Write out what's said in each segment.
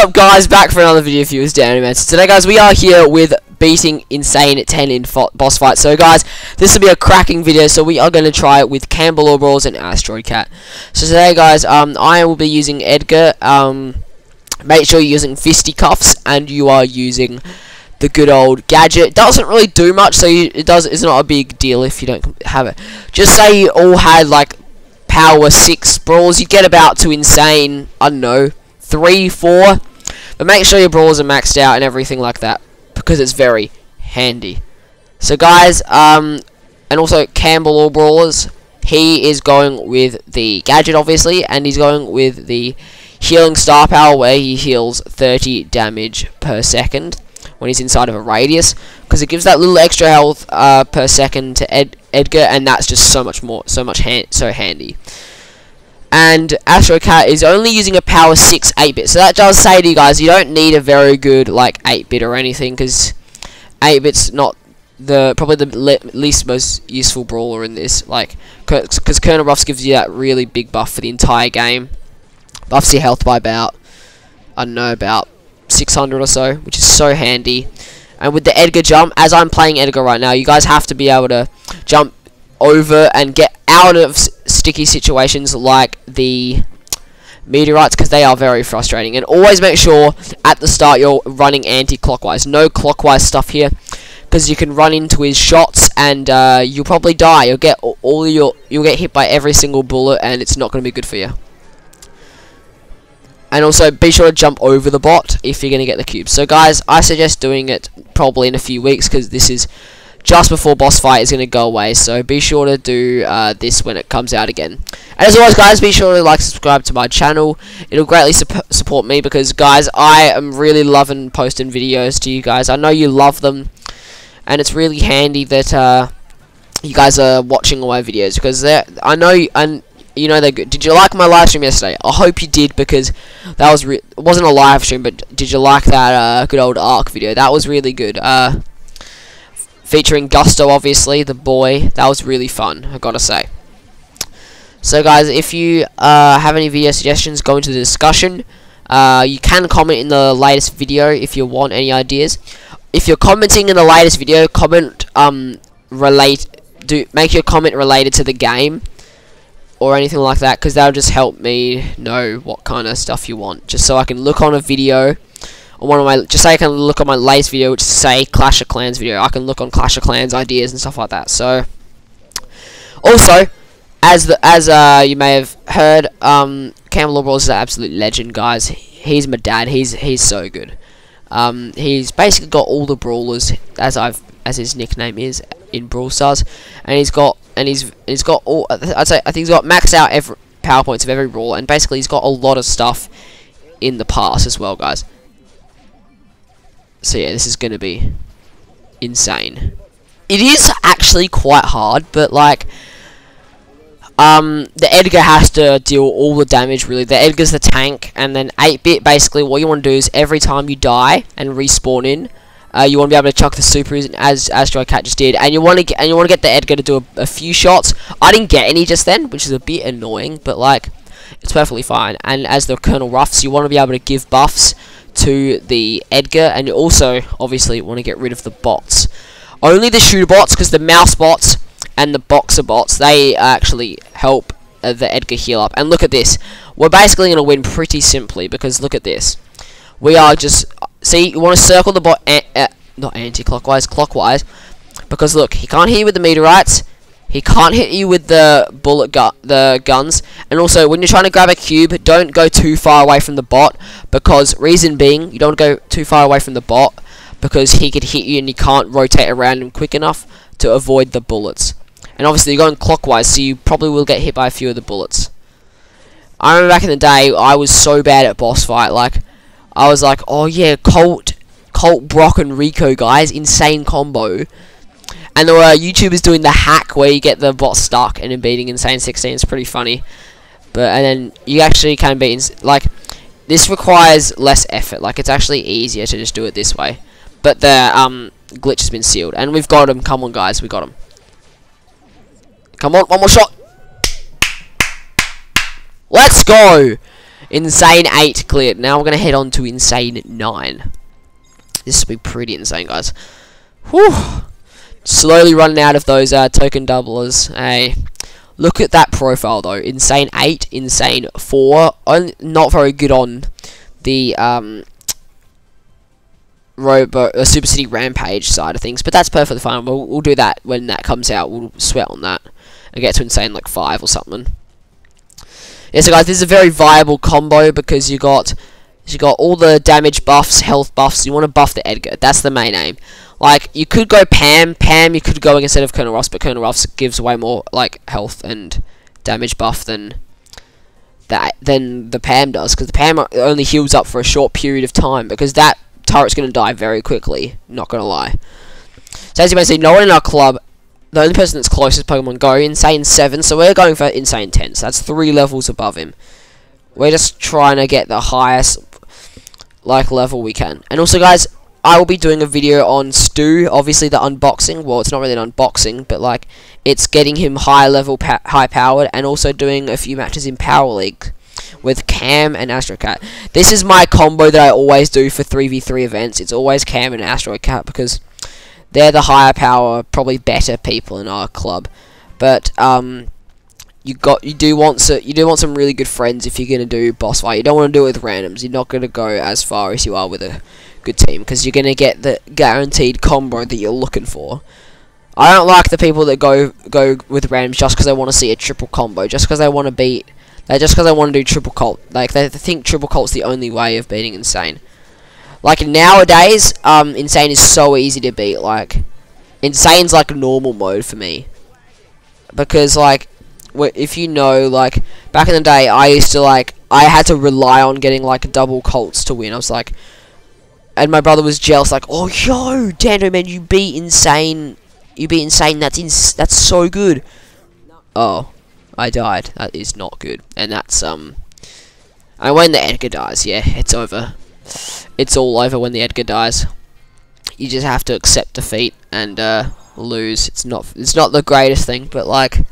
up guys, back for another video for you, it's Dando Man. So today guys, we are here with beating Insane at 10 in boss fight. So guys, this will be a cracking video, so we are going to try it with Campbell Overalls and Asteroid Cat. So today guys, um, I will be using Edgar, um, make sure you're using fisticuffs, and you are using the good old gadget. Doesn't really do much, so you, it does, it's not a big deal if you don't have it. Just say you all had like power 6 brawls, you get about to Insane, I don't know, 3, 4, but make sure your brawls are maxed out and everything like that because it's very handy. So guys, um, and also Campbell All Brawlers, he is going with the gadget obviously, and he's going with the healing star power where he heals 30 damage per second when he's inside of a radius because it gives that little extra health uh, per second to Ed Edgar and that's just so much more so much hand so handy and Astro Cat is only using a power 6 8-bit. So that does say to you guys, you don't need a very good like 8-bit or anything, because 8-bit's not the probably the le least most useful brawler in this. Like, because Colonel Ruffs gives you that really big buff for the entire game. Buffs your health by about, I don't know, about 600 or so, which is so handy. And with the Edgar jump, as I'm playing Edgar right now, you guys have to be able to jump over and get out of sticky situations like the meteorites because they are very frustrating. And always make sure at the start you're running anti-clockwise. No clockwise stuff here because you can run into his shots and uh, you'll probably die. You'll get all your you'll get hit by every single bullet and it's not going to be good for you. And also be sure to jump over the bot if you're going to get the cube. So guys I suggest doing it probably in a few weeks because this is just before boss fight is going to go away. So be sure to do uh, this when it comes out again. And as always, guys, be sure to like, subscribe to my channel. It'll greatly su support me because, guys, I am really loving posting videos to you guys. I know you love them, and it's really handy that uh, you guys are watching all my videos because I know and you know they're good. Did you like my live stream yesterday? I hope you did because that was it wasn't a live stream, but did you like that uh, good old Ark video? That was really good. Uh, featuring Gusto, obviously, the boy. That was really fun, I gotta say. So, guys, if you uh, have any video suggestions, go into the discussion. Uh, you can comment in the latest video if you want any ideas. If you're commenting in the latest video, comment um relate do make your comment related to the game or anything like that because that'll just help me know what kind of stuff you want just so I can look on a video on one of my just say I can look on my latest video which is say Clash of Clans video I can look on Clash of Clans ideas and stuff like that. So also as the as uh you may have heard um Brawls is an absolute legend guys. He's my dad. He's he's so good. Um he's basically got all the brawlers as I've as his nickname is in Brawl Stars. And he's got and he's he's got all I'd say I think he's got maxed out every powerpoints of every brawler. And basically he's got a lot of stuff in the past as well guys so yeah, this is going to be insane. It is actually quite hard, but like, um, the Edgar has to deal all the damage really. The Edgar's the tank, and then 8-bit basically what you want to do is every time you die and respawn in, uh, you want to be able to chuck the super as Astro Cat just did, and you want to get and you want to get the Edgar to do a, a few shots. I didn't get any just then, which is a bit annoying, but like it's perfectly fine. And as the Colonel Ruffs, you want to be able to give buffs to the Edgar, and you also obviously want to get rid of the bots. Only the shooter bots, because the mouse bots and the boxer bots, they actually help uh, the Edgar heal up. And look at this. We're basically going to win pretty simply, because look at this. We are just... See, you want to circle the bot... Uh, not anti-clockwise, clockwise. Because look, he can't hit with the meteorites. He can't hit you with the bullet gu the guns. And also, when you're trying to grab a cube, don't go too far away from the bot. Because, reason being, you don't go too far away from the bot. Because he could hit you and you can't rotate around him quick enough to avoid the bullets. And obviously, you're going clockwise, so you probably will get hit by a few of the bullets. I remember back in the day, I was so bad at boss fight. Like, I was like, oh yeah, Colt, Colt, Brock, and Rico, guys. Insane combo. And there were YouTubers doing the hack where you get the bot stuck and beating Insane 16. It's pretty funny. But and then you actually can beat like this requires less effort. Like it's actually easier to just do it this way. But the um glitch has been sealed and we've got him. Come on, guys, we got him. Come on, one more shot. Let's go. Insane 8 cleared. Now we're going to head on to Insane 9. This will be pretty insane, guys. Whew. Slowly running out of those uh, token doublers. Hey, look at that profile, though. Insane 8, Insane 4. not very good on the um, Robo uh, Super City Rampage side of things, but that's perfectly fine. We'll, we'll do that when that comes out. We'll sweat on that and get to insane like five or something. Yeah, so guys, this is a very viable combo because you got you got all the damage buffs, health buffs. You want to buff the Edgar. That's the main aim. Like you could go Pam, Pam. You could go instead of Colonel Ruffs, but Colonel Ruffs gives way more like health and damage buff than that than the Pam does because the Pam only heals up for a short period of time because that turret's going to die very quickly. Not going to lie. So as you may see, no one in our club the only person that's closest Pokemon Go, Insane 7, so we're going for Insane 10, so that's three levels above him. We're just trying to get the highest, like, level we can. And also, guys, I will be doing a video on Stu, obviously the unboxing, well, it's not really an unboxing, but, like, it's getting him high level, high powered, and also doing a few matches in Power League with Cam and Astrocat. This is my combo that I always do for 3v3 events, it's always Cam and Astrocat, because they're the higher power, probably better people in our club. But um, you got you do want so you do want some really good friends if you're gonna do boss fight. You don't want to do it with randoms. You're not gonna go as far as you are with a good team because you're gonna get the guaranteed combo that you're looking for. I don't like the people that go go with randoms just because they want to see a triple combo, just because they want to beat. They just because they want to do triple Colt. Like they think triple Colt's the only way of beating insane. Like nowadays, um, insane is so easy to beat. Like insane's like a normal mode for me because like if you know like back in the day I used to like I had to rely on getting like a double Colts to win. I was like and my brother was jealous like oh yo Dando man you beat insane. You beat insane. That's ins that's so good. Oh I died. That is not good. And that's um and when the Edgar dies yeah it's over. It's all over when the Edgar dies. You just have to accept defeat and uh, lose. It's not it's not the greatest thing, but like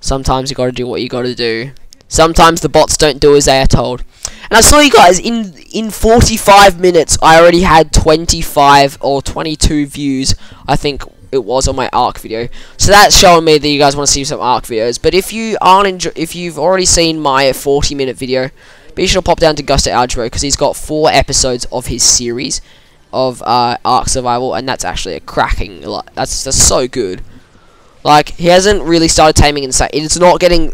sometimes you got to do what you got to do. Sometimes the bots don't do as they are told. And I saw you guys in in 45 minutes. I already had 25 or 22 views. I think it was on my Ark video. So that's showing me that you guys want to see some Ark videos. But if you aren't if you've already seen my 40 minute video, be sure to pop down to Gusto Algebra because he's got four episodes of his series of uh, Ark Survival, and that's actually a cracking. Lot. That's just so good. Like he hasn't really started taming insane. It's not getting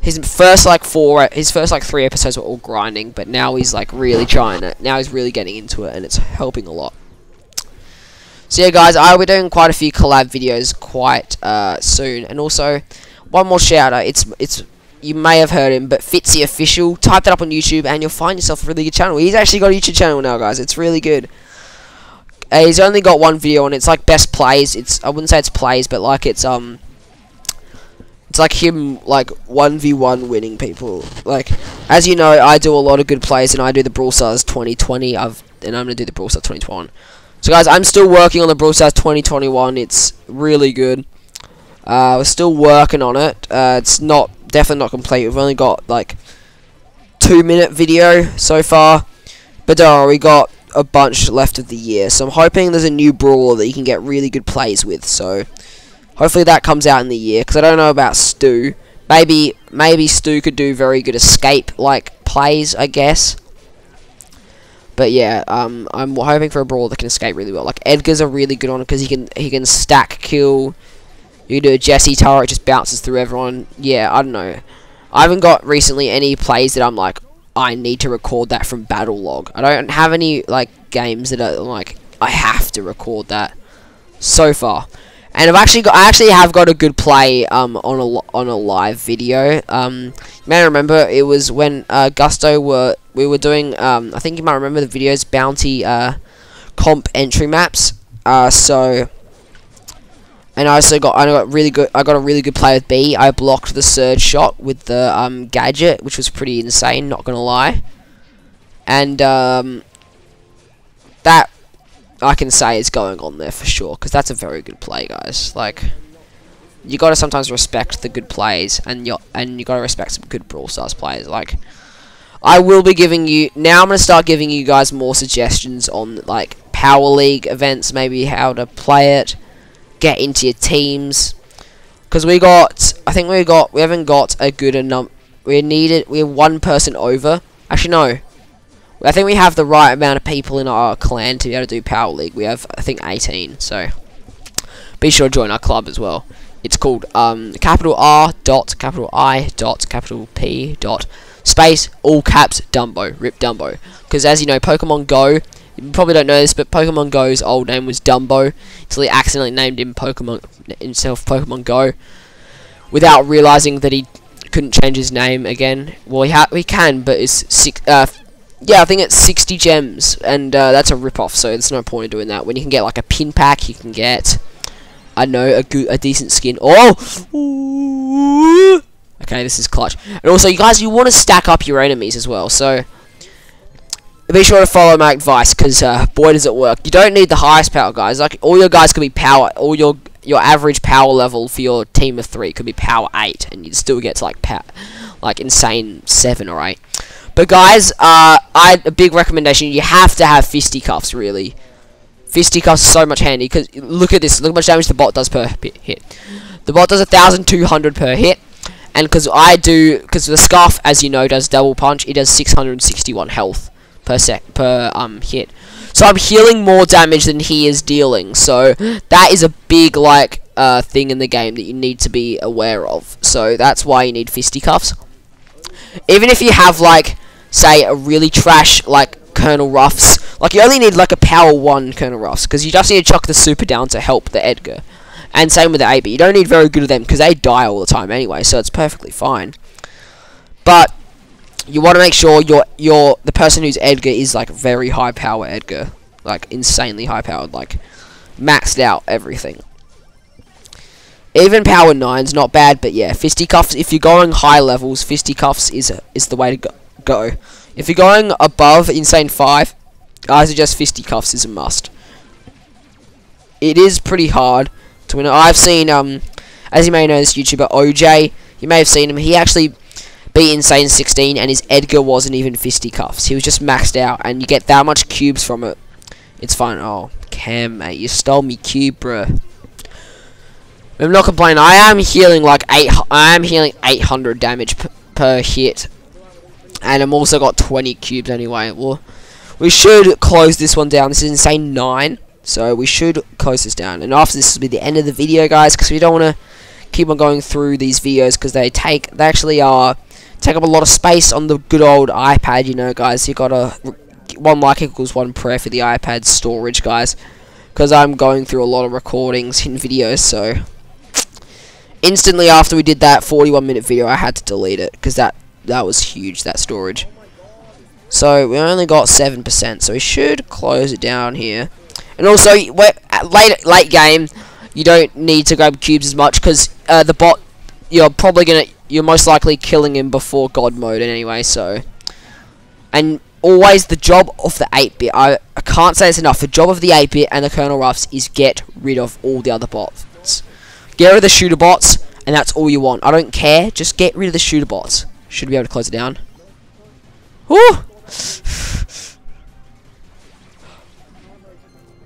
his first like four, his first like three episodes were all grinding, but now he's like really trying it. Now he's really getting into it, and it's helping a lot. So yeah, guys, I will be doing quite a few collab videos quite uh, soon, and also one more shout out. It's it's you may have heard him, but Fitzy Official. Type that up on YouTube, and you'll find yourself a really good channel. He's actually got a YouTube channel now, guys. It's really good. Uh, he's only got one video, and it's like best plays. It's I wouldn't say it's plays, but like it's um, it's like him like one v one winning people. Like as you know, I do a lot of good plays, and I do the Brawl Stars 2020. I've and I'm gonna do the Brawl Stars 2021. So guys, I'm still working on the Brawl Stars 2021. It's really good. Uh, we're still working on it. Uh, it's not definitely not complete. We've only got like two minute video so far, but uh, we got a bunch left of the year. So I'm hoping there's a new brawler that you can get really good plays with. So hopefully that comes out in the year because I don't know about Stu. Maybe maybe Stu could do very good escape like plays, I guess. But yeah, um, I'm hoping for a brawler that can escape really well. Like Edgar's a really good one because he can he can stack kill you do a Jesse turret, just bounces through everyone. Yeah, I don't know. I haven't got recently any plays that I'm like, I need to record that from battle log. I don't have any like games that are like I have to record that so far. And I've actually got, I actually have got a good play um on a on a live video. Um, you may remember it was when uh, Gusto were we were doing um I think you might remember the videos bounty uh comp entry maps. Uh, so and I also got I got really good I got a really good play with B. I blocked the surge shot with the um, gadget, which was pretty insane, not gonna lie. And um, that I can say is going on there for sure, because that's a very good play, guys. Like you gotta sometimes respect the good plays, and you and you gotta respect some good Brawl Stars players. Like I will be giving you now. I'm gonna start giving you guys more suggestions on like Power League events, maybe how to play it, get into your teams. Because we got, I think we got, we haven't got a good enough. We needed, we're one person over. Actually, no. I think we have the right amount of people in our clan to be able to do Power League. We have, I think, 18. So be sure to join our club as well. It's called um, capital R dot capital I dot capital P dot space all caps Dumbo Rip Dumbo. Because as you know, Pokemon Go. You probably don't know this, but Pokemon Go's old name was Dumbo until he accidentally named him Pokemon himself Pokemon Go, without realizing that he couldn't change his name again. Well, he ha we can, but it's six. Uh, yeah, I think it's 60 gems, and uh, that's a rip-off, so there's no point in doing that. When you can get, like, a pin pack, you can get I know a good, a decent skin. Oh, okay, this is clutch. And also, you guys, you want to stack up your enemies as well. So be sure to follow my advice, because uh, boy does it work. You don't need the highest power, guys. Like all your guys could be power. All your your average power level for your team of three could be power eight, and you'd still get to like power, like insane seven or eight. But guys, uh, I a big recommendation. You have to have fisticuffs, really. Fisticuffs is so much handy because look at this. Look how much damage the bot does per hit. The bot does a 1,200 per hit. And because I do, because the scarf, as you know, does double punch, it does 661 health per sec per um hit. So I'm healing more damage than he is dealing. So that is a big like uh thing in the game that you need to be aware of. So that's why you need fisticuffs. Even if you have like say a really trash like Colonel Ruffs. Like, you only need, like, a power 1 Colonel Ruffs, because you just need to chuck the super down to help the Edgar. And same with the AB. You don't need very good of them, because they die all the time anyway, so it's perfectly fine. But, you want to make sure your your the person who's Edgar is, like, very high power Edgar. Like, insanely high powered, like, maxed out everything. Even power 9's not bad, but yeah, fisticuffs, if you're going high levels, fisticuffs is, is the way to go. go. If you're going above Insane 5, I suggest Fisticuffs is a must. It is pretty hard to win. I've seen, um, as you may know, this YouTuber OJ. You may have seen him. He actually beat Insane 16, and his Edgar wasn't even Fisticuffs. He was just maxed out, and you get that much cubes from it. It's fine. Oh, Cam, mate, you stole me cube, bruh. I'm not complaining. I am healing like eight. I am healing 800 damage per hit and I'm also got 20 cubes anyway. Well, we should close this one down. This is insane 9. So we should close this down. And after this will be the end of the video, guys, because we don't want to keep on going through these videos because they take, they actually are, take up a lot of space on the good old iPad, you know, guys. You got to, one like equals one prayer for the iPad storage, guys. Because I'm going through a lot of recordings in videos, so instantly after we did that 41 minute video I had to delete it because that that was huge, that storage. So we only got 7%, so we should close it down here. And also, late late game, you don't need to grab cubes as much because uh, the bot, you're probably gonna, you're most likely killing him before God mode anyway. So, and always the job of the 8-bit, I, I can't say this enough. The job of the 8-bit and the Colonel Ruffs is get rid of all the other bots. Get rid of the shooter bots, and that's all you want. I don't care. Just get rid of the shooter bots. Should be able to close it down. Woo!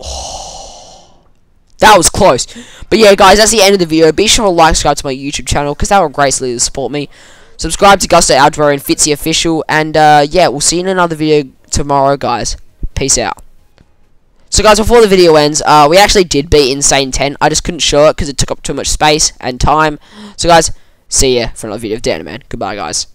Oh, that was close. But yeah, guys, that's the end of the video. Be sure to like, subscribe to my YouTube channel, because that will greatly support me. Subscribe to Gusto Algebra and Fitzy Official. And, uh, yeah, we'll see you in another video tomorrow, guys. Peace out. So guys, before the video ends, uh, we actually did beat Insane 10. I just couldn't show it because it took up too much space and time. So guys, see ya for another video of Dando Man. Goodbye, guys.